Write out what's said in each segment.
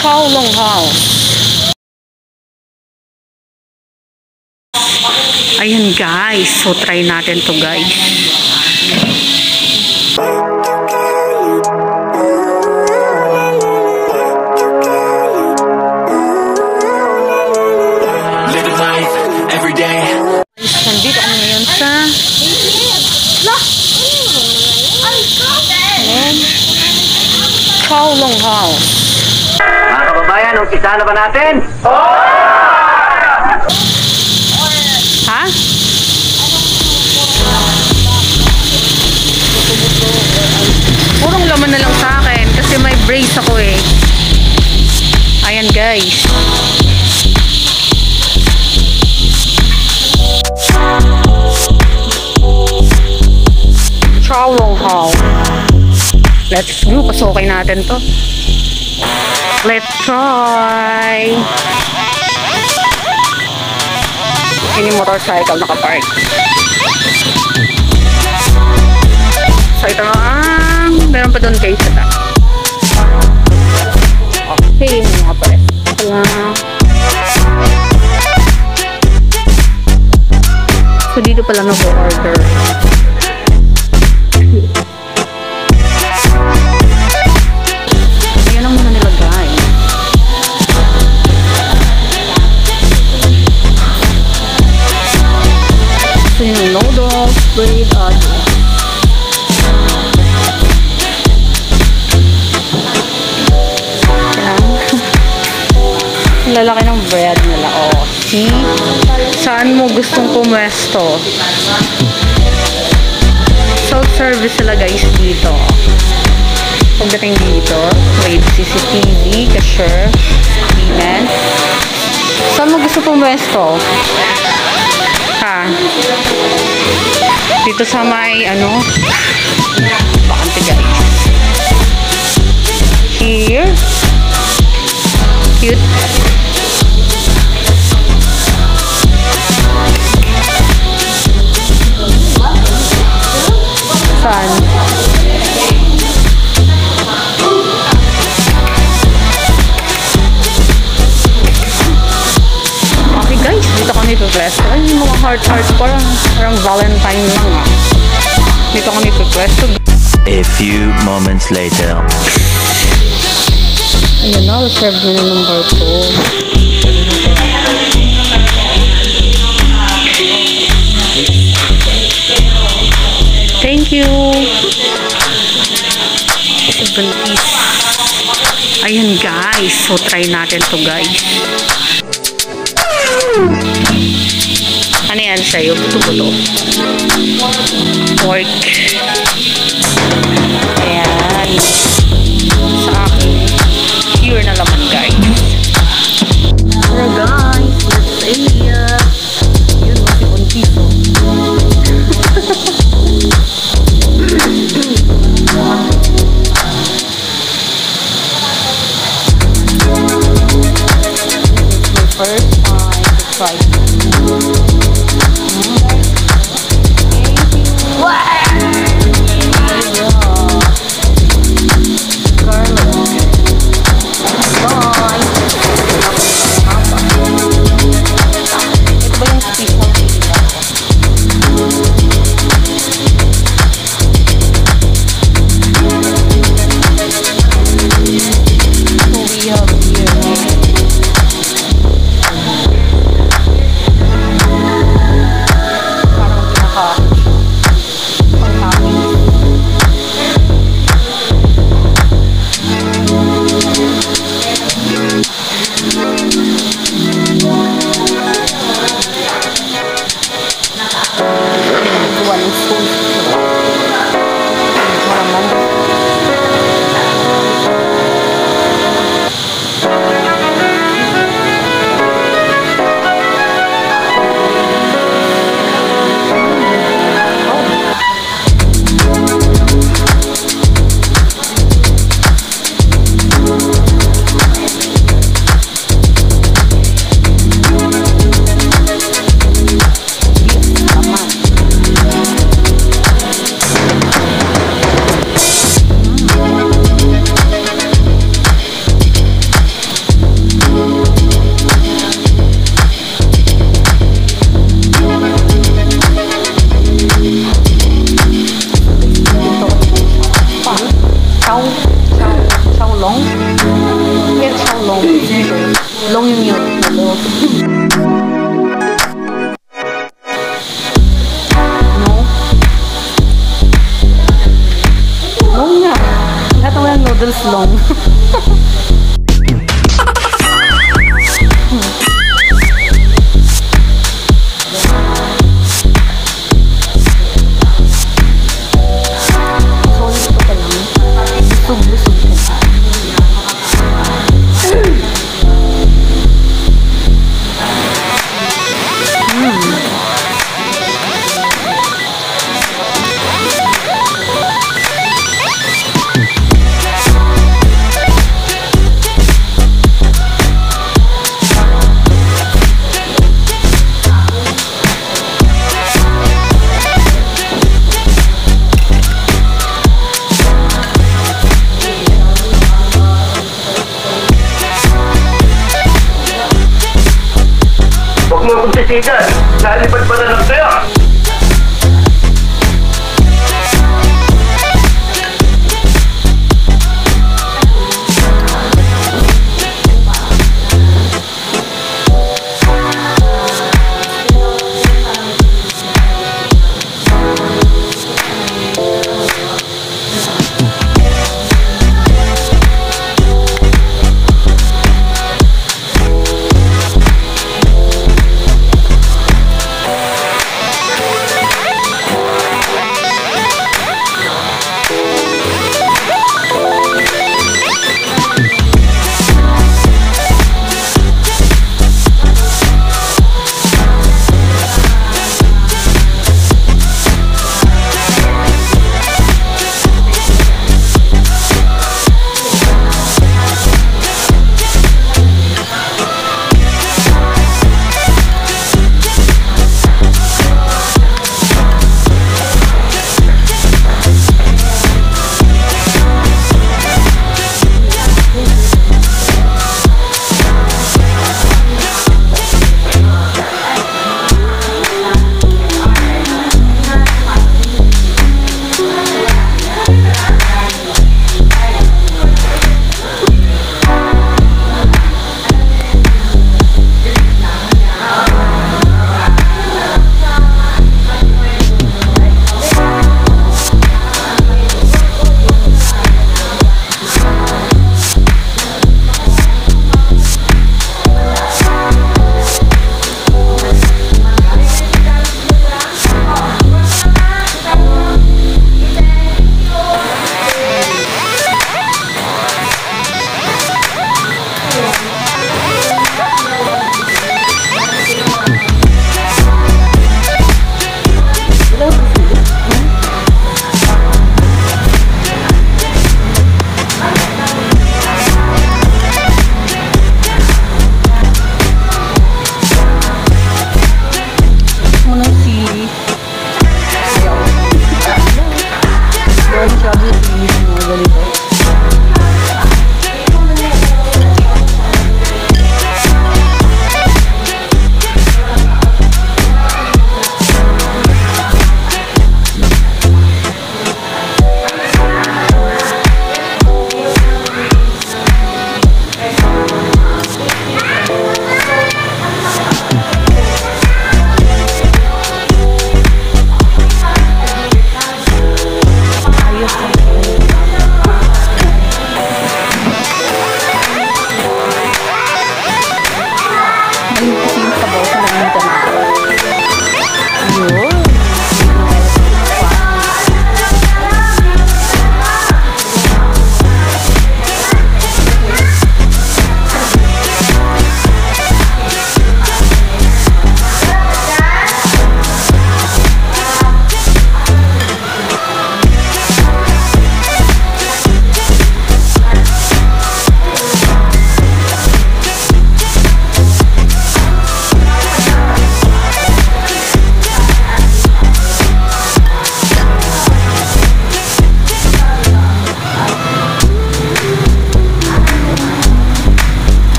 Kowloon House. Ayan guys. So try natin to guys. Ha? Purong laman na lang sa akin kasi may brace ako eh. Ayan guys. Chowlong Hall. Let's go. Pasukin natin to. Let's try. Yun yung motorcycle nakapark. So ito na ang meron pa doon kay sa Okay, yun nga pala. Ito lang. So dito pala nag-order. Pumwesto? Self-service sila guys dito. Pagdating dito, wait, CCTV, cashier, payment. Saan mo gusto pumwesto? Ha? Dito sa may, ano, bakante guys. Here. Cute. Saan? Okay guys, dito kami pipwesto. Ay, yung mga heart-heart parang, parang valentine lang ah. Dito kami pipwesto. A few moments later. Ayan na, reserve na ng number 2. Thank you. Seven piece. Ayan guys. So try natin to guys. Ano yan sa'yo? Buto-buto. Pork.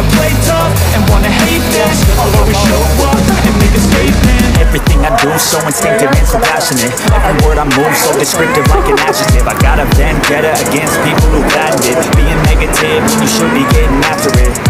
wanna play tough and wanna hate that I'll always show up and make a statement. Everything I do so instinctive and so passionate. Every word I move so descriptive like an adjective. I got a vendetta against people who patented Being negative, you should be getting after it.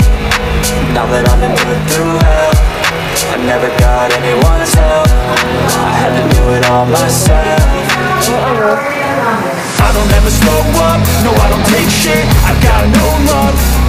Now that I've been put through hell I never got anyone's help. I had to do it all myself. I don't ever slow up, no I don't take shit. I got no love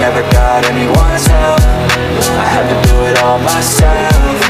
never got anyone's help. I had to do it all myself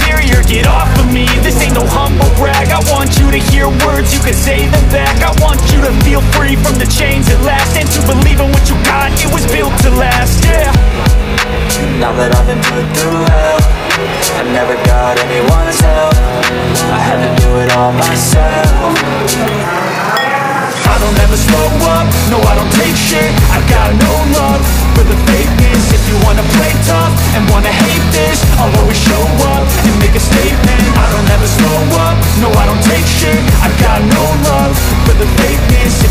Get off of me, this ain't no humble brag. I want you to hear words, you can say them back. I want you to feel free from the chains at last And to believe in what you got, it was built to last, yeah. Now that I've been put through hell I never the If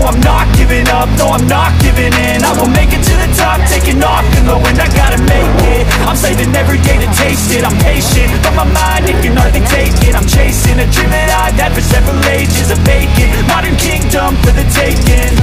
I'm not giving up, no I'm not giving in. I will make it to the top, taking off in the wind. I gotta make it, I'm saving every day to taste it. I'm patient, but my mind, it can hardly take it. I'm chasing a dream that I've had for several ages A vacant, modern kingdom for the taking.